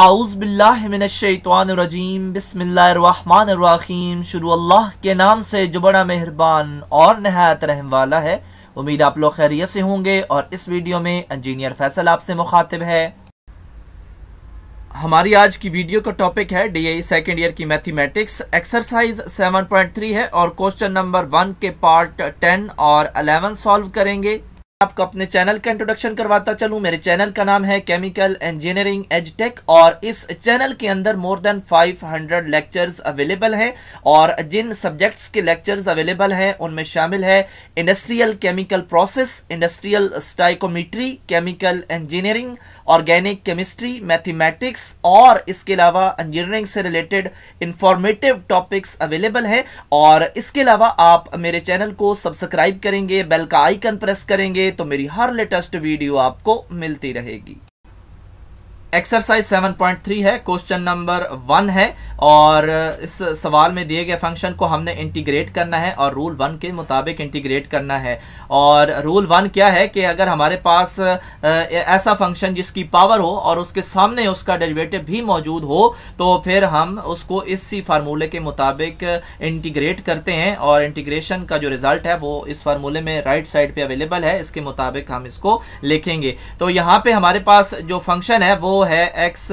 आउज़बिल्लाहिमिनश्शैतानिर्रजीम बिस्मिल्लाहिर्रहमानिर्रहीम शुरू अल्लाह के नाम से जो बड़ा मेहरबान और नहायत रहम वाला है। उम्मीद आप लोग खैरियत से होंगे और इस वीडियो में इंजीनियर फैसल आपसे मुखातिब है। हमारी आज की वीडियो का टॉपिक है डी सेकेंड ईयर की मैथमेटिक्स एक्सरसाइज 7.3 है और क्वेश्चन नंबर वन के पार्ट 10 और 11 सॉल्व करेंगे। आपको अपने चैनल का इंट्रोडक्शन करवाता चलूँ। मेरे चैनल का नाम है केमिकल इंजीनियरिंग एजटेक और इस चैनल के अंदर मोर देन 500 लेक्चर्स अवेलेबल हैं और जिन सब्जेक्ट्स के लेक्चर्स अवेलेबल हैं, उनमें शामिल है industrial chemical process industrial stoichiometry chemical engineering organic chemistry mathematics और इसके अलावा इंजीनियरिंग से रिलेटेड इंफॉर्मेटिव टॉपिक्स अवेलेबल हैं और इसके अलावा आप मेरे चैनल को सब्सक्राइब करेंगे बेल का आइकन प्रेस करेंगे तो मेरी हर लेटेस्ट वीडियो आपको मिलती रहेगी। एक्सरसाइज 7.3 है, क्वेश्चन नंबर वन है, और इस सवाल में दिए गए फ़ंक्शन को हमने इंटीग्रेट करना है और रूल वन के मुताबिक इंटीग्रेट करना है। और रूल वन क्या है कि अगर हमारे पास ऐसा फ़ंक्शन जिसकी पावर हो और उसके सामने उसका डेरिवेटिव भी मौजूद हो तो फिर हम उसको इसी फार्मूले के मुताबिक इंटीग्रेट करते हैं और इंटीग्रेशन का जो रिज़ल्ट है वो इस फार्मूले में राइट साइड पर अवेलेबल है, इसके मुताबिक हम इसको लिखेंगे। तो यहाँ पर हमारे पास जो फ़ंक्शन है है x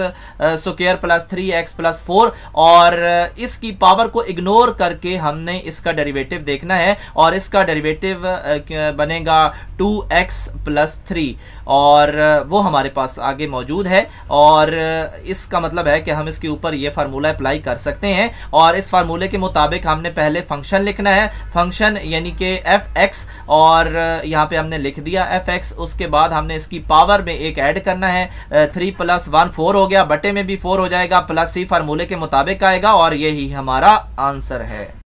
square plus three x plus four और इसकी पावर को इग्नोर करके हमने इसका डेरिवेटिव देखना है, और इसका डेरिवेटिव बनेगा टू एक्स प्लस थ्री और वो हमारे पास आगे मौजूद है, और इसका मतलब है कि हम इसके ऊपर ये फार्मूला अप्लाई कर सकते हैं, और इस फार्मूले के मुताबिक हमने पहले फ़ंक्शन लिखना है फ़ंक्शन यानी कि एफ़ एक्स और यहाँ पे हमने लिख दिया एफ़ एक्स उसके बाद हमने इसकी पावर में एक ऐड करना है three plus plus one four हो गया, बटे में भी फोर हो जाएगा प्लस सी फार्मूले के मुताबिक आएगा और यही हमारा आंसर है।